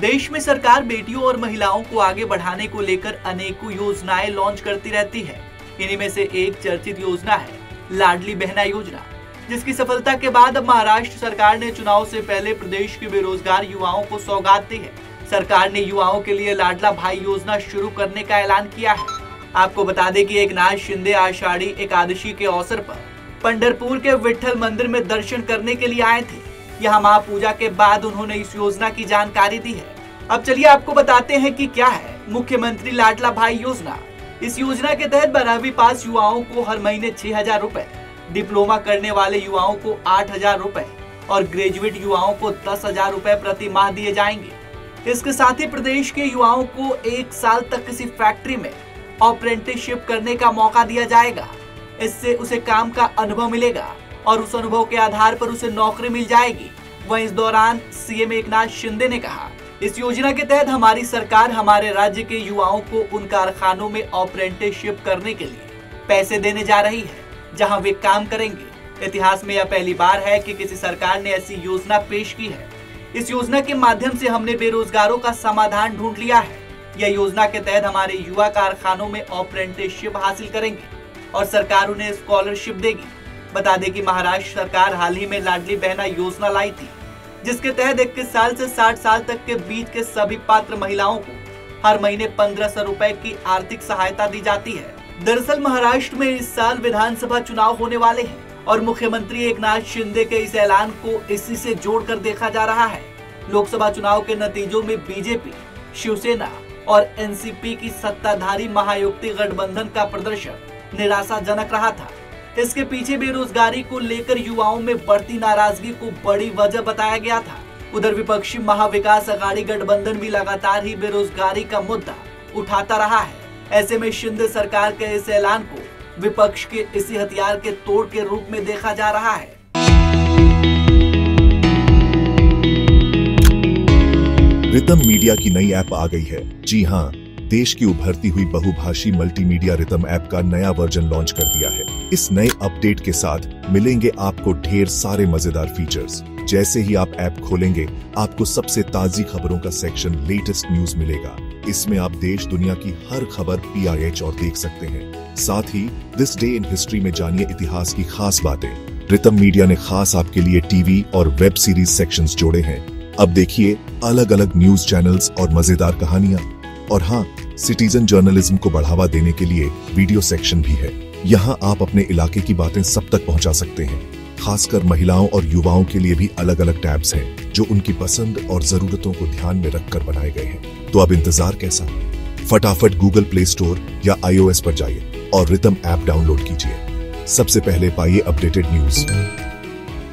देश में सरकार बेटियों और महिलाओं को आगे बढ़ाने को लेकर अनेकों योजनाएँ लॉन्च करती रहती है। इन्हीं में से एक चर्चित योजना है, लाडली बहना योजना, जिसकी सफलता के बाद अब महाराष्ट्र सरकार ने चुनाव से पहले प्रदेश के बेरोजगार युवाओं को सौगात दी है। सरकार ने युवाओं के लिए लाडला भाई योजना शुरू करने का ऐलान किया है। आपको बता दें कि एक नाथ शिंदे आषाढ़ी एकादशी के अवसर पर पंडरपुर के विठल मंदिर में दर्शन करने के लिए आए थे। यहाँ महापूजा के बाद उन्होंने इस योजना की जानकारी दी है। अब चलिए आपको बताते हैं कि क्या है मुख्यमंत्री लाडला भाई योजना। इस योजना के तहत बारहवीं पास युवाओं को हर महीने छह हज़ार रूपए, डिप्लोमा करने वाले युवाओं को आठ हज़ार रूपए और ग्रेजुएट युवाओं को दस हज़ार रूपए प्रति माह दिए जाएँगे। इसके साथ ही प्रदेश के युवाओं को एक साल तक किसी फैक्ट्री में अप्रेंटिसशिप करने का मौका दिया जाएगा। इससे उसे काम का अनुभव मिलेगा और उस अनुभव के आधार पर उसे नौकरी मिल जाएगी। वहीं इस दौरान सीएम एकनाथ शिंदे ने कहा इस योजना के तहत हमारी सरकार हमारे राज्य के युवाओं को उन कारखानों में अप्रेंटिसशिप करने के लिए पैसे देने जा रही है, जहाँ वे काम करेंगे। इतिहास में यह पहली बार है कि किसी सरकार ने ऐसी योजना पेश की है। इस योजना के माध्यम से हमने बेरोजगारों का समाधान ढूंढ लिया है। यह योजना के तहत हमारे युवा कारखानों में अप्रेंटिसशिप हासिल करेंगे और सरकार उन्हें स्कॉलरशिप देगी। बता दें कि महाराष्ट्र सरकार हाल ही में लाडली बहना योजना लाई थी। जिसके तहत इक्कीस साल से 60 साल तक के बीच के सभी पात्र महिलाओं को हर महीने पंद्रह सौ रूपए की आर्थिक सहायता दी जाती है। दरअसल महाराष्ट्र में इस साल विधानसभा चुनाव होने वाले हैं और मुख्यमंत्री एकनाथ शिंदे के इस ऐलान को इसी से जोड़कर देखा जा रहा है। लोकसभा चुनाव के नतीजों में बीजेपी, शिवसेना और एनसीपी की सत्ताधारी महायुक्ति गठबंधन का प्रदर्शन निराशाजनक रहा था। इसके पीछे बेरोजगारी को लेकर युवाओं में बढ़ती नाराज़गी को बड़ी वजह बताया गया था। उधर विपक्षी महाविकास अघाड़ी गठबंधन भी लगातार ही बेरोजगारी का मुद्दा उठाता रहा है। ऐसे में शिंदे सरकार के इस ऐलान को विपक्ष के इसी हथियार के तोड़ के रूप में देखा जा रहा है। रितम मीडिया की नई ऐप आ गई है। जी हाँ देश की उभरती हुई बहुभाषी मल्टीमीडिया रितम ऐप का नया वर्जन लॉन्च कर दिया है। इस नए अपडेट के साथ मिलेंगे आपको ढेर सारे मज़ेदार फीचर्स जैसे ही आप ऐप खोलेंगे, आपको सबसे ताजी खबरों का सेक्शन लेटेस्ट न्यूज़ मिलेगा। इसमें आप देश, दुनिया की हर खबर पी और देख सकते हैं। साथ ही दिस डे इन हिस्ट्री में जानिए इतिहास की खास बातें। रितम मीडिया ने खास आपके लिए टीवी और वेब सीरीज़ सेक्शंस जोड़े हैं। अब देखिए अलग अलग न्यूज़ चैनल्स और मज़ेदार कहानियाँ। और हाँ सिटीजन जर्नलिज्म को बढ़ावा देने के लिए वीडियो सेक्शन भी है। यहाँ आप अपने इलाके की बातें सब तक पहुँचा सकते हैं। खासकर महिलाओं और युवाओं के लिए भी अलग अलग टैब्स हैं, जो उनकी पसंद और जरूरतों को ध्यान में रखकर बनाए गए हैं। तो अब इंतज़ार कैसा? फटाफट गूगल प्ले स्टोर या आईओएस पर जाइए और रितम ऐप डाउनलोड कीजिए। सबसे पहले पाइए अपडेटेड न्यूज़